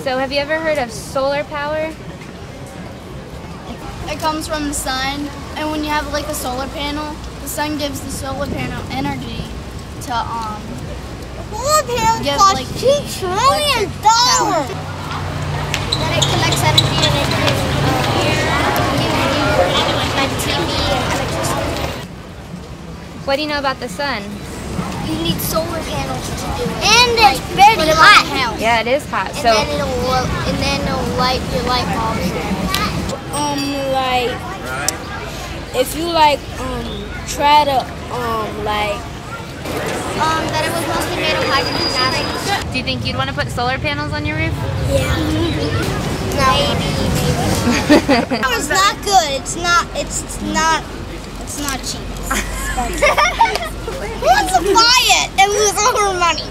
So have you ever heard of solar power? It comes from the sun, and when you have like a solar panel, the sun gives the solar panel energy to um. Solar panels Give, cost like, two trillion dollars. Then it collects energy and it can uh, like TV and electricity. What do you know about the sun? You need solar panels to do it. And Like, it's very put 'em on hot. the house. Yeah, it is hot. And So then it'll and then it'll light your light bulbs. um like if you like um try to um like Um, that it was mostly made of hydrogen do you think you'd want to put solar panels on your roof? Yeah. Maybe, maybe. It's not good. It's not. It's not. It's not cheap. Who wants to buy it and lose all her money?